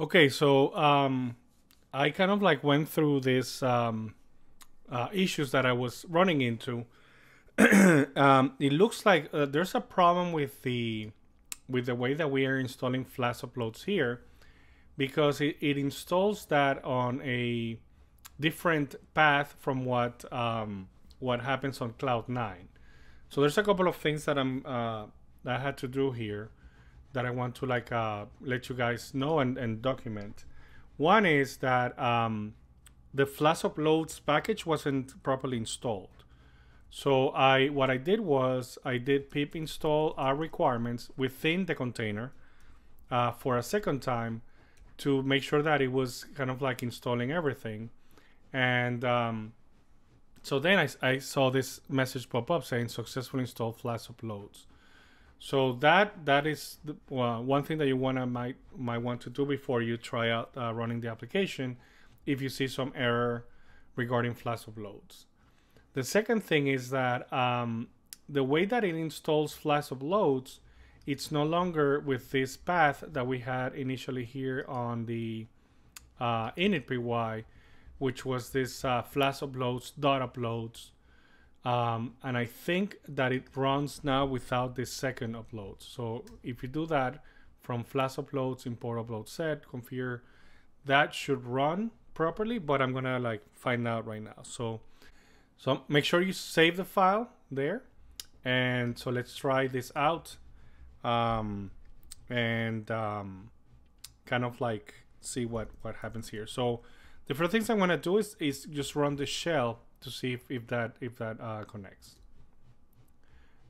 Okay, so um, I kind of like went through these um, uh, issues that I was running into. um, it looks like uh, there's a problem with the with the way that we are installing Flask uploads here because it, it installs that on a different path from what um, what happens on Cloud9. So there's a couple of things that I'm uh, that I had to do here that I want to like uh, let you guys know and, and document. One is that um, the Flask uploads package wasn't properly installed. So I what I did was I did pip install our requirements within the container uh, for a second time to make sure that it was kind of like installing everything. And um, so then I, I saw this message pop up saying successfully installed Flask uploads. So that that is the, well, one thing that you wanna might might want to do before you try out uh, running the application if you see some error regarding Flask uploads. The second thing is that um, the way that it installs Flask uploads, it's no longer with this path that we had initially here on the uh, initpy, which was this uh, Flask uploads dot uploads. Um, and I think that it runs now without the second upload. So if you do that from Flask uploads, import upload set, configure, that should run properly, but I'm gonna like find out right now. So, so make sure you save the file there. And so let's try this out. Um, and um, kind of like see what, what happens here. So the first things I'm gonna do is, is just run the shell to see if, if that if that uh, connects.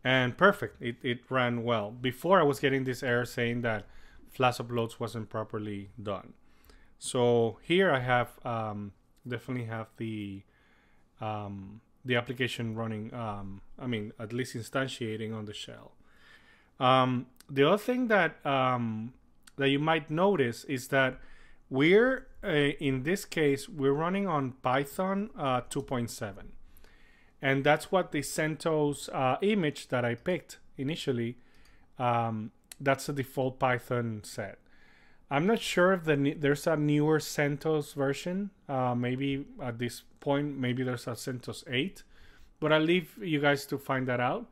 And perfect, it, it ran well. Before I was getting this error saying that Flask uploads wasn't properly done. So here I have um, definitely have the um, the application running. Um, I mean, at least instantiating on the shell. Um, the other thing that um, that you might notice is that we're uh, in this case we're running on Python uh, 2.7, and that's what the CentOS uh, image that I picked initially. Um, that's the default Python set. I'm not sure if the there's a newer CentOS version. Uh, maybe at this point, maybe there's a CentOS 8, but I'll leave you guys to find that out.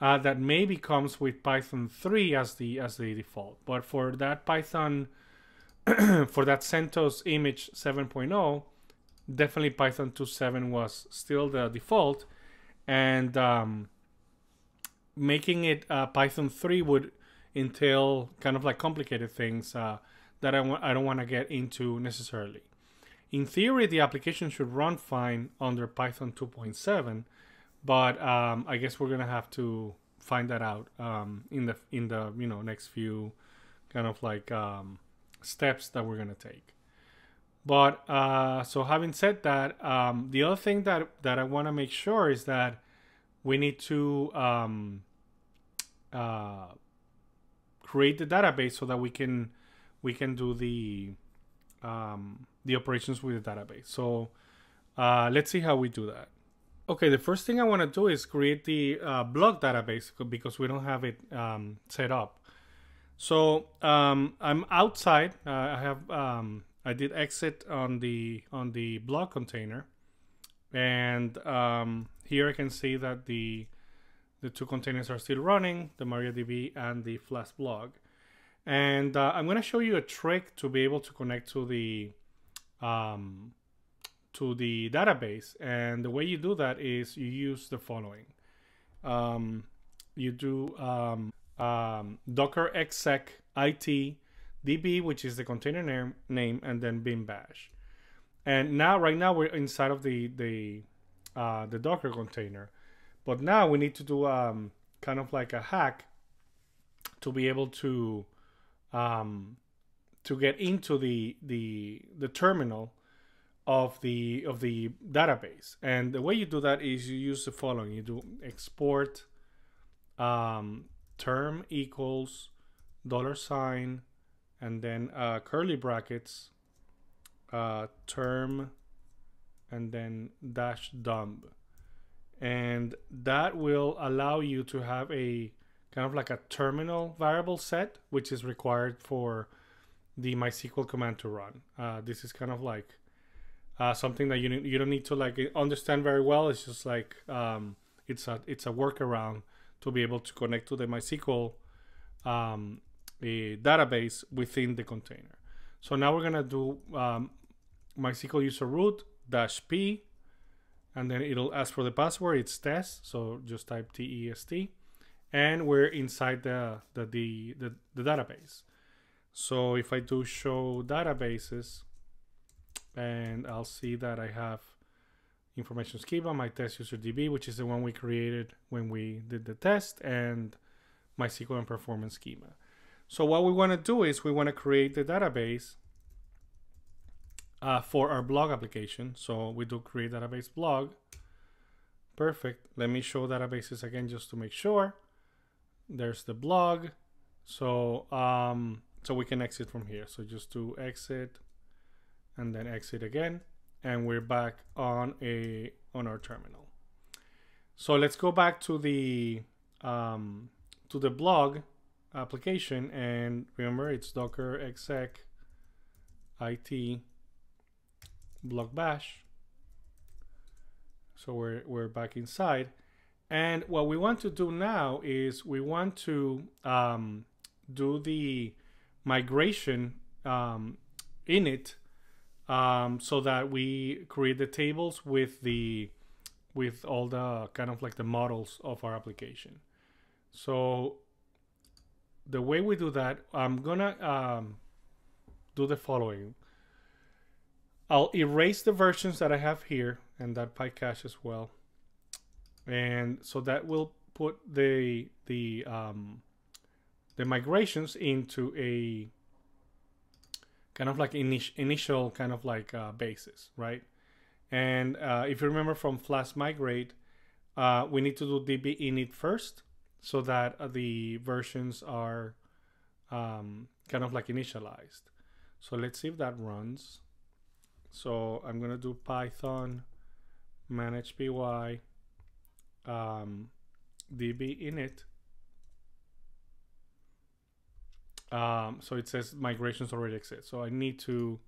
Uh, that maybe comes with Python 3 as the as the default. But for that Python, for that CentOS image 7.0, definitely Python 2.7 was still the default, and um, making it uh, Python 3 would entail kind of like complicated things. Uh, that I, I don't want to get into necessarily. In theory, the application should run fine under Python 2.7, but um, I guess we're gonna have to find that out um, in the in the you know next few kind of like um, steps that we're gonna take. But uh, so having said that, um, the other thing that that I want to make sure is that we need to um, uh, create the database so that we can we can do the um, the operations with the database. So uh, let's see how we do that. Okay, the first thing I want to do is create the uh, blog database because we don't have it um, set up. So um, I'm outside. Uh, I have um, I did exit on the on the blog container, and um, here I can see that the the two containers are still running, the MariaDB and the Flask blog. And uh, I'm going to show you a trick to be able to connect to the um, to the database. And the way you do that is you use the following. Um, you do um, docker exec it db, which is the container name, name, and then bin bash. And now, right now, we're inside of the the uh, the Docker container, but now we need to do um, kind of like a hack to be able to um, to get into the the the terminal of the of the database. And the way you do that is you use the following: you do export um, term equals dollar sign and then uh, curly brackets uh, term and then dash dumb and that will allow you to have a kind of like a terminal variable set, which is required for the MySQL command to run. Uh, this is kind of like uh, something that you you don't need to like understand very well. It's just like um, it's a it's a workaround to be able to connect to the MySQL um, database within the container. So now we're gonna do um, MySQL user root dash p, and then it'll ask for the password. It's test, so just type T E S T, and we're inside the the the, the, the database. So if I do show databases, and I'll see that I have information schema, my test user DB, which is the one we created when we did the test, and MySQL and performance schema. So what we want to do is we want to create the database uh, for our blog application. So we do create database blog. Perfect. Let me show databases again just to make sure. There's the blog. So um, so we can exit from here. So just do exit and then exit again and we're back on a on our terminal. So let's go back to the um, to the blog application and remember it's docker exec it blog bash. So we're we're back inside, and what we want to do now is we want to um, do the migration um, init um, so that we create the tables with the with all the kind of like the models of our application. So the way we do that, I'm gonna um, do the following. I'll erase the versions that I have here and that PyCache as well. And so that will put the the um, the migrations into a kind of like init initial kind of like uh, basis, right? And uh, if you remember from Flask Migrate, uh, we need to do db init first so that uh, the versions are um, kind of like initialized. So let's see if that runs. So I'm gonna do Python manage py um, db init Um, so it says migrations already exist. So I need to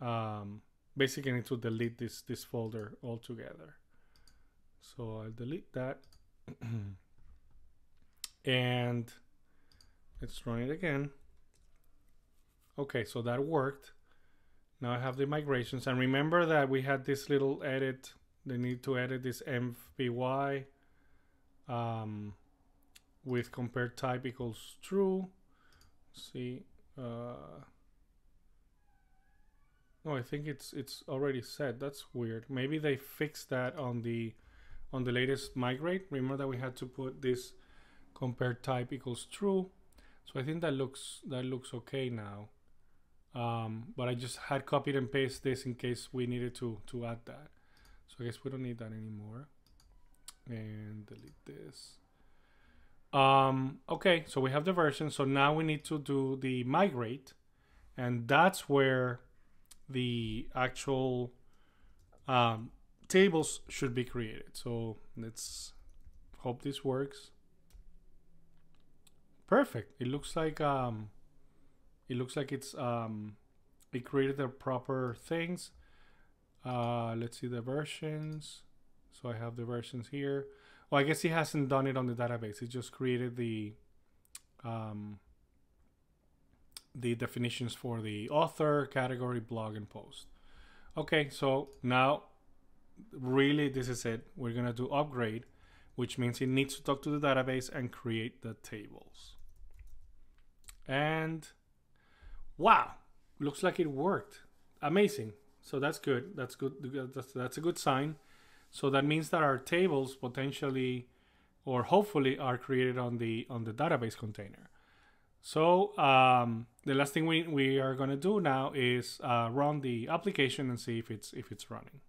um, basically need to delete this this folder altogether. So I'll delete that. and let's run it again. Okay, so that worked. Now I have the migrations. And remember that we had this little edit. They need to edit this MPY um, with compare type equals true see. Uh, oh, I think it's it's already set. That's weird. Maybe they fixed that on the on the latest migrate. Remember that we had to put this compare type equals true. So I think that looks that looks okay now. Um, but I just had copied and pasted this in case we needed to to add that. So I guess we don't need that anymore. And delete this. Um, okay, so we have the version. So now we need to do the migrate, and that's where the actual um, tables should be created. So let's hope this works. Perfect. It looks like um, it looks like it's um, it created the proper things. Uh, let's see the versions. So I have the versions here. Well, I guess he hasn't done it on the database. He just created the um, the definitions for the author, category, blog, and post. Okay, so now really this is it. We're gonna do upgrade, which means it needs to talk to the database and create the tables. And wow, looks like it worked. Amazing. So that's good. That's good. That's, that's a good sign. So that means that our tables potentially or hopefully are created on the on the database container. So um, the last thing we, we are going to do now is uh, run the application and see if it's if it's running.